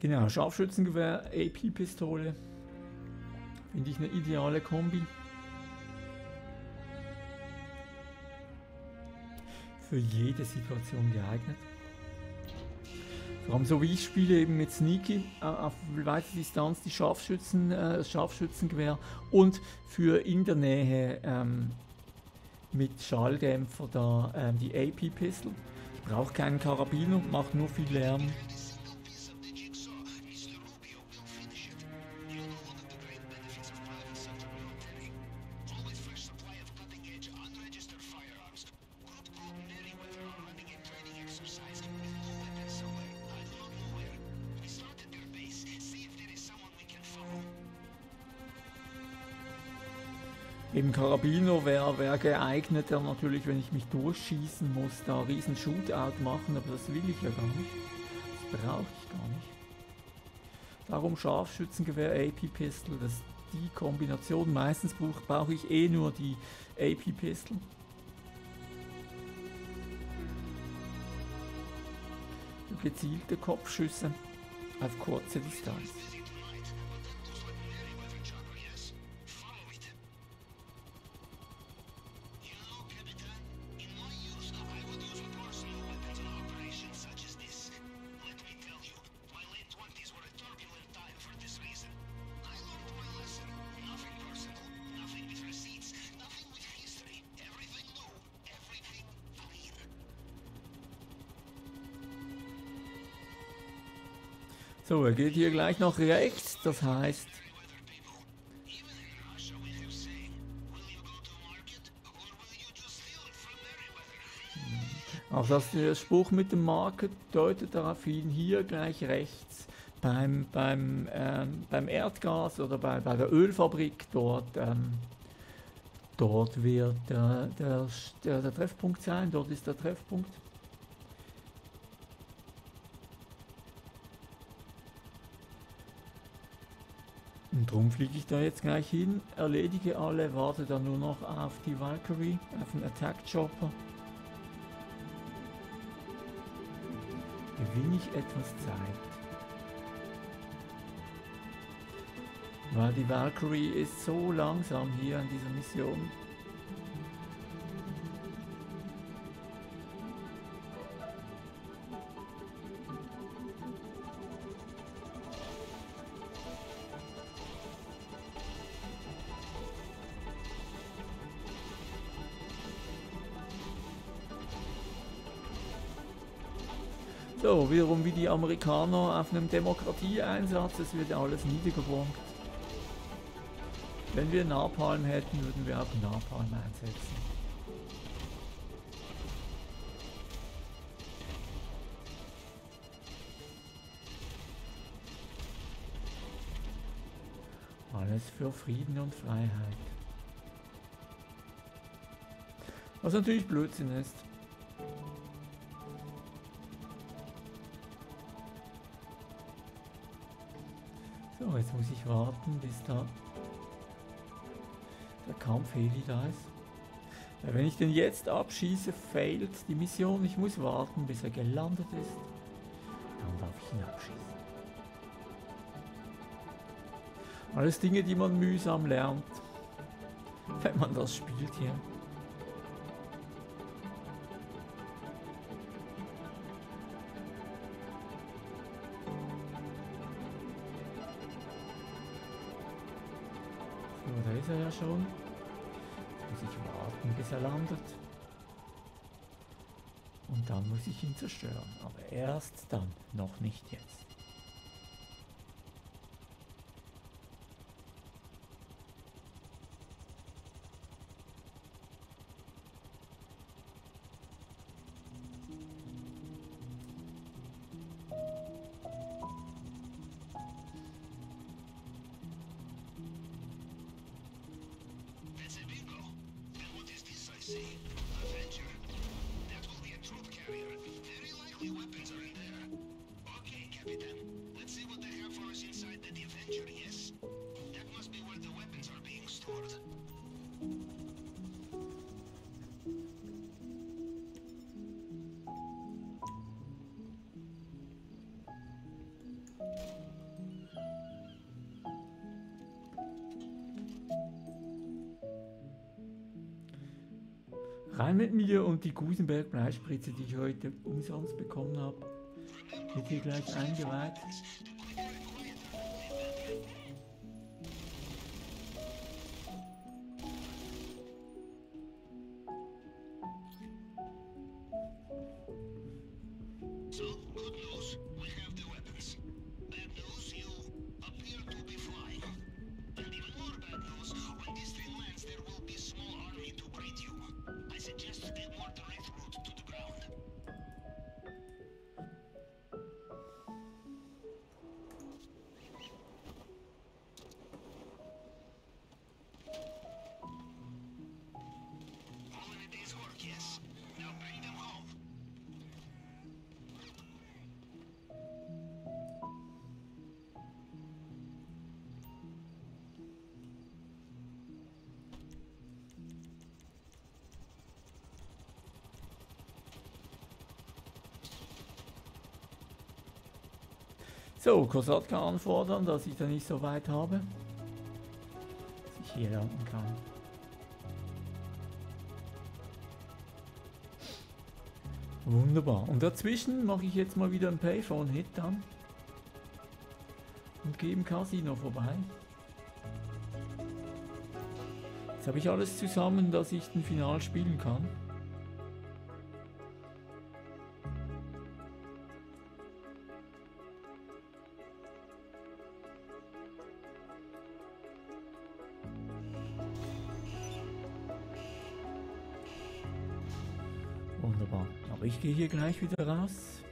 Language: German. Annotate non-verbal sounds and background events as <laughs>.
Genau, Scharfschützengewehr, AP-Pistole. Finde ich eine ideale Kombi. Für jede Situation geeignet. Vor allem so wie ich spiele eben mit Sneaky äh, auf weite Distanz die Scharfschützen, äh, Scharfschützengewehr und für in der Nähe ähm, mit Schalldämpfer da ähm, die AP Pistol. Ich brauche keinen Karabiner, macht nur viel Lärm. Eben Karabiner wäre wär geeigneter natürlich, wenn ich mich durchschießen muss, da riesen Shootout machen, aber das will ich ja gar nicht. Das brauche ich gar nicht. Darum Scharfschützengewehr, AP-Pistol, das die Kombination. Meistens brauche brauch ich eh nur die AP-Pistol. Gezielte Kopfschüsse auf kurze Distanz. So, er geht hier gleich noch rechts, das heißt... Auch das der Spruch mit dem Market deutet darauf hin, hier gleich rechts beim, beim, ähm, beim Erdgas oder bei, bei der Ölfabrik dort, ähm, dort wird der, der, der, der Treffpunkt sein, dort ist der Treffpunkt. Und darum fliege ich da jetzt gleich hin, erledige alle, warte dann nur noch auf die Valkyrie, auf den Attack Chopper. Gewinne ich etwas Zeit. Weil die Valkyrie ist so langsam hier an dieser Mission. So, wiederum wie die Amerikaner auf einem Demokratieeinsatz, es wird alles niedergebombt. Wenn wir Napalm hätten, würden wir auch Napalm einsetzen. Alles für Frieden und Freiheit. Was natürlich Blödsinn ist. Jetzt muss ich warten, bis da der Kampfheli da ist. Weil wenn ich den jetzt abschieße, failt die Mission. Ich muss warten, bis er gelandet ist. Dann darf ich ihn abschießen. Alles Dinge, die man mühsam lernt, <laughs> wenn man das spielt hier. So, da ist er ja schon. Jetzt muss ich warten, bis er landet. Und dann muss ich ihn zerstören. Aber erst dann, noch nicht jetzt. Avenger? That will be a troop carrier. Very likely weapons are in there. Okay, Captain. Let's see what they have for us inside the Avenger, yes? Rein mit mir und die Gusenberg Bleispritze, die ich heute umsonst bekommen habe, wird hier gleich eingeweiht. So, Kosatka anfordern, dass ich da nicht so weit habe. Dass ich hier landen kann. Wunderbar. Und dazwischen mache ich jetzt mal wieder einen Payphone-Hit dann. Und gehe im Casino vorbei. Jetzt habe ich alles zusammen, dass ich den Final spielen kann. Wunderbar. Aber ich gehe hier gleich wieder raus.